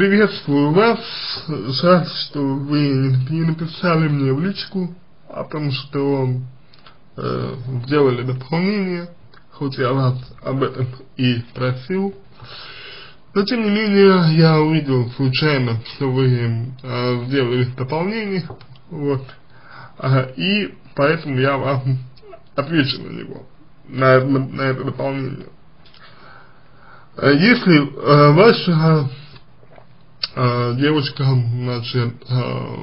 приветствую вас. Жаль, что вы не написали мне в личку о том, что э, сделали дополнение, хоть я вас об этом и просил. Но тем не менее, я увидел случайно, что вы э, сделали дополнение, вот, э, и поэтому я вам отвечу на него, на, на, на это дополнение. Э, если э, ваша э, девушка, значит, э,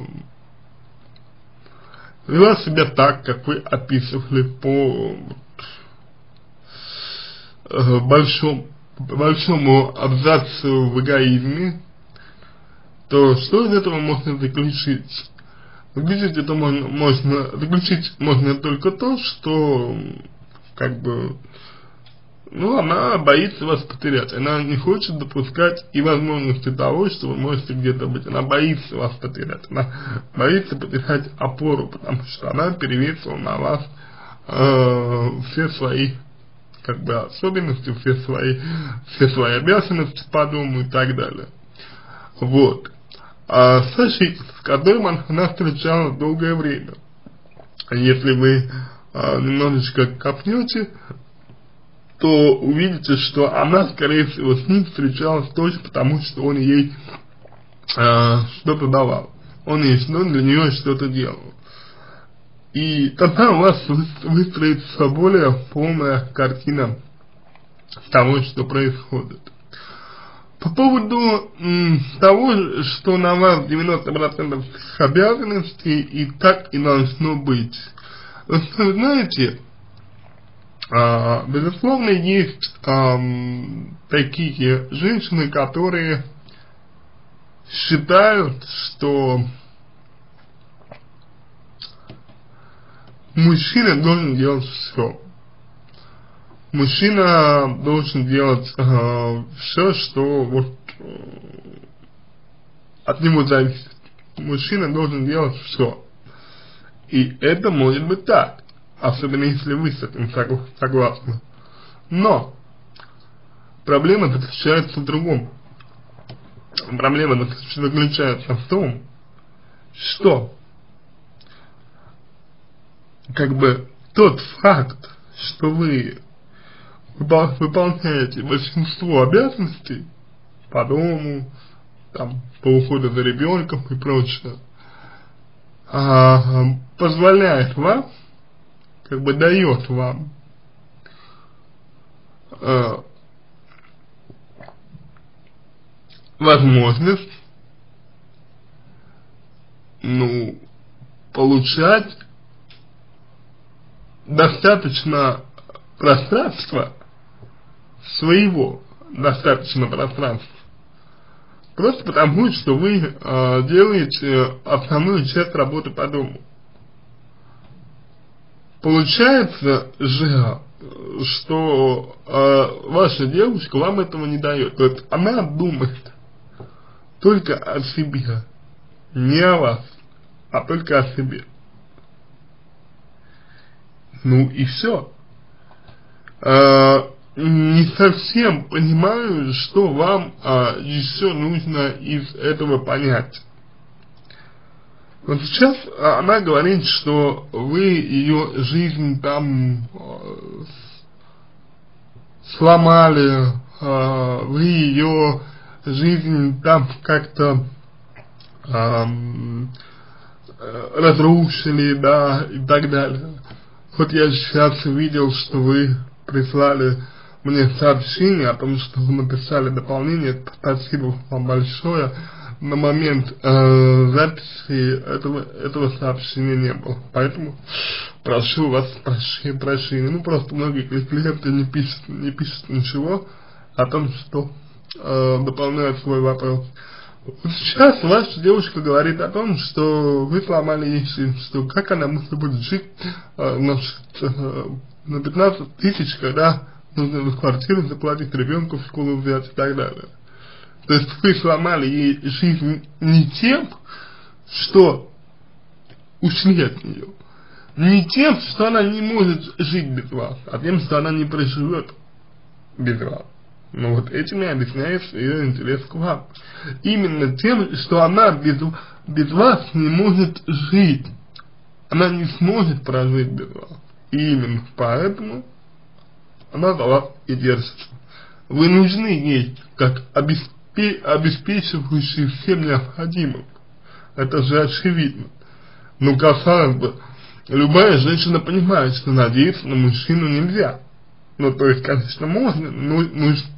вела себя так, как вы описывали по э, большому большому абзацу в эгоизме, то что из этого можно заключить? Заключить это можно, можно, заключить можно только то, что, как бы, ну, она боится вас потерять, она не хочет допускать и возможности того, что вы можете где-то быть, она боится вас потерять, она боится потерять опору, потому что она перевесила на вас э, все свои как бы особенности, все свои, все свои обязанности по дому и так далее. Вот. А Сашей, с которым она встречалась долгое время, если вы а, немножечко копнете, то увидите, что она, скорее всего, с ним встречалась только потому, что он ей а, что-то давал. Он ей что для нее что-то делал. И тогда у вас выстроится более полная картина того, что происходит. По поводу того, что на вас 90% обязанностей и так и должно быть. Вы знаете, безусловно, есть а, такие женщины, которые считают, что мужчина должен делать все. Мужчина должен делать э, все, что вот э, от него зависит. Мужчина должен делать все. И это может быть так, особенно если вы с этим согласны. Но проблема заключается в другом. Проблема заключается в том, что как бы тот факт, что вы выполняете большинство обязанностей по дому, там, по уходу за ребенком и прочее, а, позволяет вам, как бы дает вам а, возможность, ну, получать достаточно пространства своего, достаточно пространства. Просто потому, что вы э, делаете основную часть работы по дому. Получается же, что э, ваша девушка вам этого не дает. То есть она думает только о себе, не о вас, а только о себе. Ну и все. А, не совсем понимаю, что вам а, еще нужно из этого понять. Вот сейчас она говорит, что вы ее жизнь там э, сломали, э, вы ее жизнь там как-то э, разрушили, да, и так далее. Вот я сейчас видел, что вы прислали мне сообщение о том, что вы написали дополнение. Спасибо вам большое. На момент э, записи этого, этого сообщения не было. Поэтому прошу вас прощения. прощения. Ну, просто многие клиенты не пишут, не пишут ничего о том, что э, дополняют свой вопрос. Сейчас ваша девушка говорит о том, что вы сломали ей что как она может будет жить э, на, э, на 15 тысяч, когда нужно в квартиру заплатить ребенку в школу взять и так далее. То есть вы сломали ей жизнь не тем, что ушли от нее, не тем, что она не может жить без вас, а тем, что она не проживет без вас. Но вот этим и объясняется ее интерес к вам. Именно тем, что она без, без вас не может жить. Она не сможет прожить без вас. И именно поэтому она за вас и держится. Вы нужны ей, как обеспе обеспечивающий всем необходимым. Это же очевидно. Ну, казалось бы, любая женщина понимает, что надеяться на мужчину нельзя. Ну, то есть, конечно, можно, но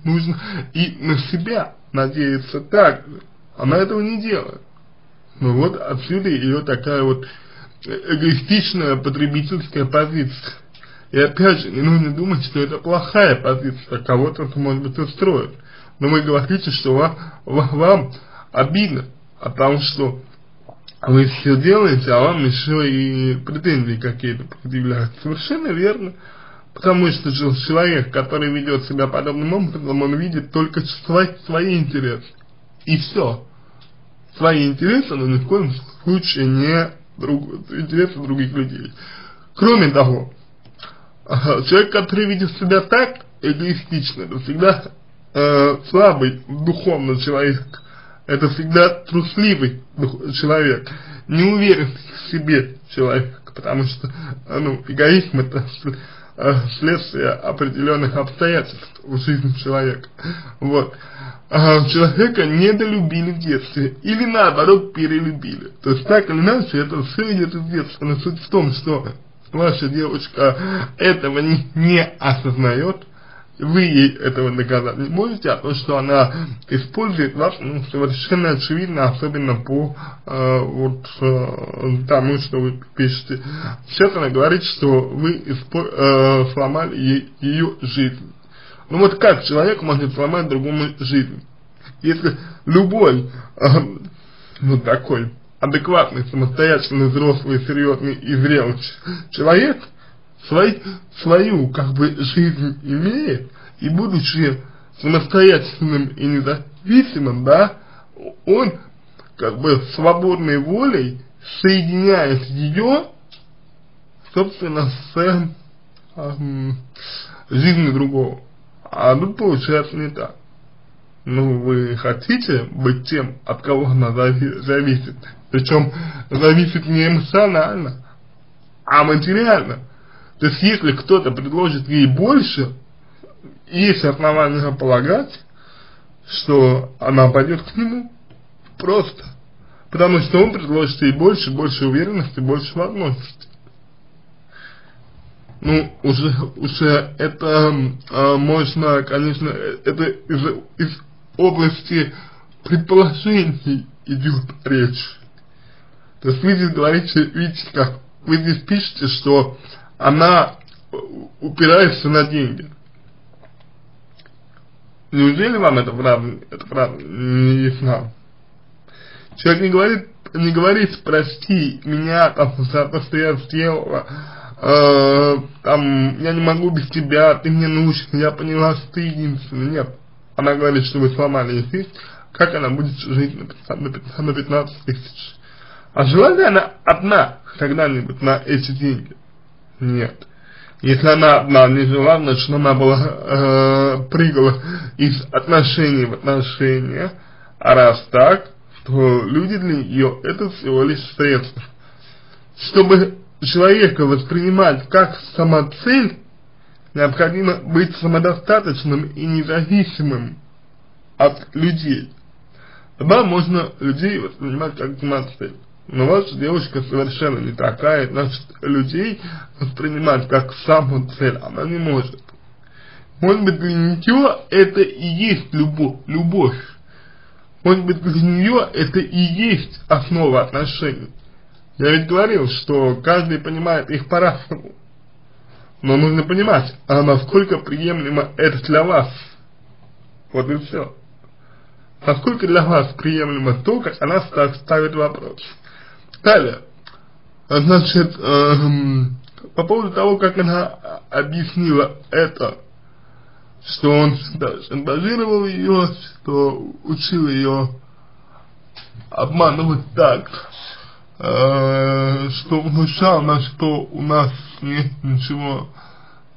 нужно и на себя надеяться так же. Она этого не делает. Ну вот отсюда ее такая вот эгоистичная потребительская позиция. И опять же, не нужно думать, что это плохая позиция, кого-то это может быть устроит. Но вы говорите, что вам, вам обидно о том, что вы все делаете, а вам еще и претензии какие-то предъявляют. Совершенно верно. Потому что человек, который ведет себя подобным образом, он видит только свои, свои интересы. И все. Свои интересы, но ни в коем случае не друг, интересы других людей. Кроме того, человек, который видит себя так эгоистично, это всегда э, слабый духовный человек, это всегда трусливый человек, неуверенный в себе человек, потому что, ну, эгоизм это Э, следствие определенных обстоятельств в жизни человека. Вот. А человека недолюбили в детстве или наоборот перелюбили. То есть так или иначе это все идет из детства. Но суть в том, что ваша девочка этого не, не осознает, вы ей этого доказать не можете, а то, что она использует вас, ну, совершенно очевидно, особенно по э, вот э, тому, что вы пишете. Сейчас она говорит, что вы э, сломали ей, ее жизнь. Ну вот как человек может сломать другому жизнь? Если любой, э, ну такой, адекватный, самостоятельный, взрослый, серьезный и зрелый человек – свой, свою как бы жизнь имеет, и будучи самостоятельным и независимым, да, он как бы свободной волей соединяет ее, собственно, с э, жизнью другого. А тут получается не так. Ну, вы хотите быть тем, от кого она зависит, причем зависит не эмоционально, а материально. То есть, если кто-то предложит ей больше, есть основания полагать, что она пойдет к нему просто. Потому что он предложит ей больше, больше уверенности, больше возможностей. Ну, уже, уже это э, можно, конечно, это из, из области предположений идет речь. То есть вы здесь говорите, видите, как вы здесь пишете, что она упирается на деньги. Неужели вам это правда, это правда не ясно? Человек не говорит, не говорит, прости меня там, за то, что я сделала, э, там, я не могу без тебя, ты мне нужен, я поняла, что ты единственный. Нет. Она говорит, что вы сломали жизнь, как она будет жить на 15, на 15 тысяч? А жила ли она одна когда-нибудь на эти деньги? Нет. Если она одна не жила, значит она была, э, прыгала из отношений в отношения, а раз так, то люди для нее это всего лишь средство. Чтобы человека воспринимать как самоцель, необходимо быть самодостаточным и независимым от людей. Тогда можно людей воспринимать как самоцель. Но ваша девушка совершенно не такая, значит, людей воспринимать как самую цель она не может. Может быть, для нее это и есть любовь, любовь. Может быть, для нее это и есть основа отношений. Я ведь говорил, что каждый понимает их по-разному. Но нужно понимать, а насколько приемлемо это для вас. Вот и все. Насколько для вас приемлемо то, как она ставит вопрос. Далее. Значит, эм, по поводу того, как она объяснила это, что он шантажировал ее, что учил ее обманывать так, э, что внушал, на что у нас нет ничего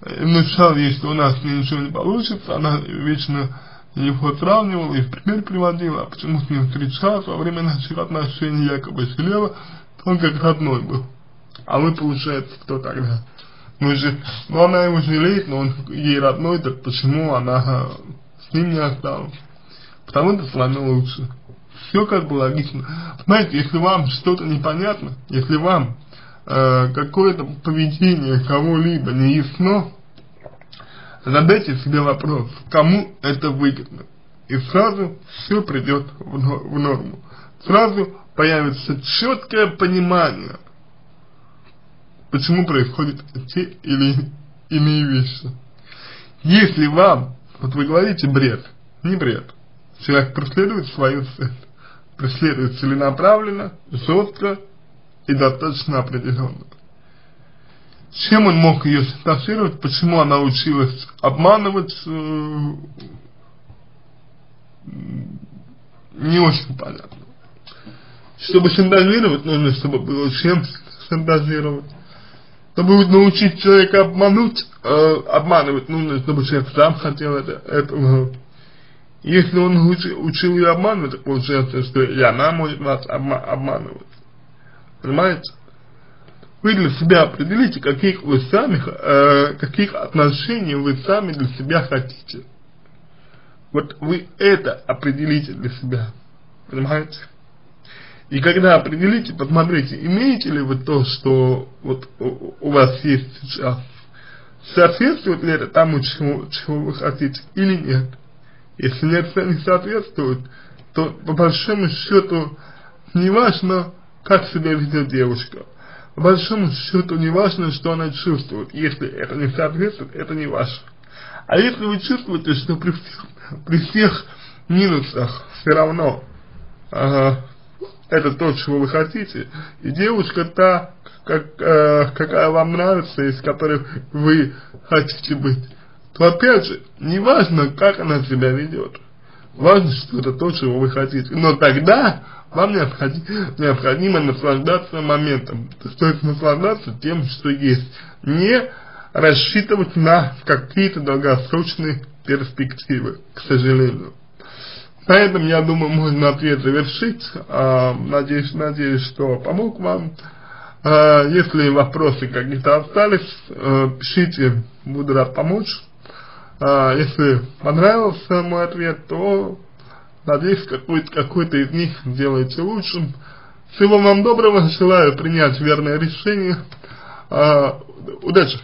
внушал ей, что у нас ничего не получится, она вечно его сравнивала и в пример приводила, а почему с ним встречалась во время наших отношений, якобы то он как родной был. А вы, получается, кто тогда? Мы же, ну она его жалеет, но он ей родной, так почему она с ним не осталась? Потому что с вами лучше. Все как бы логично. Знаете, если вам что-то непонятно, если вам э, какое-то поведение кого-либо не ясно, задайте себе вопрос, кому это выгодно. И сразу все придет в, норму. Сразу появится четкое понимание, почему происходят те или иные вещи. Если вам, вот вы говорите бред, не бред, человек преследует свою цель, преследует целенаправленно, жестко и достаточно определенно. Чем он мог ее шантажировать, почему она училась обманывать, э, не очень понятно. Чтобы шантажировать, нужно, чтобы было чем шантажировать. Чтобы научить человека обмануть, э, обманывать, нужно, чтобы человек сам хотел это, этого. Если он учил, учил ее обманывать, получается, что и она может вас обма обманывать. Понимаете? Вы для себя определите, каких вы сами, э, каких отношений вы сами для себя хотите. Вот вы это определите для себя. Понимаете? И когда определите, посмотрите, имеете ли вы то, что вот у, вас есть сейчас, соответствует ли это тому, чего, чего вы хотите, или нет. Если нет, не соответствует, то по большому счету не важно, как себя ведет девушка. По большому счету не важно, что она чувствует. Если это не соответствует, это не ваше. А если вы чувствуете, что при всех, при всех минусах все равно э, это то, чего вы хотите, и девушка та, как, э, какая вам нравится, из которой вы хотите быть, то опять же, не важно, как она себя ведет. Важно, что это то, чего вы хотите. Но тогда вам необходимо, наслаждаться моментом. То есть наслаждаться тем, что есть. Не рассчитывать на какие-то долгосрочные перспективы, к сожалению. На этом, я думаю, можно ответ завершить. А, надеюсь, надеюсь, что помог вам. А, если вопросы какие-то остались, а, пишите, буду рад помочь. А, если понравился мой ответ, то надеюсь, какой-то какой, из них сделаете лучшим. Всего вам доброго, желаю принять верное решение. А, удачи!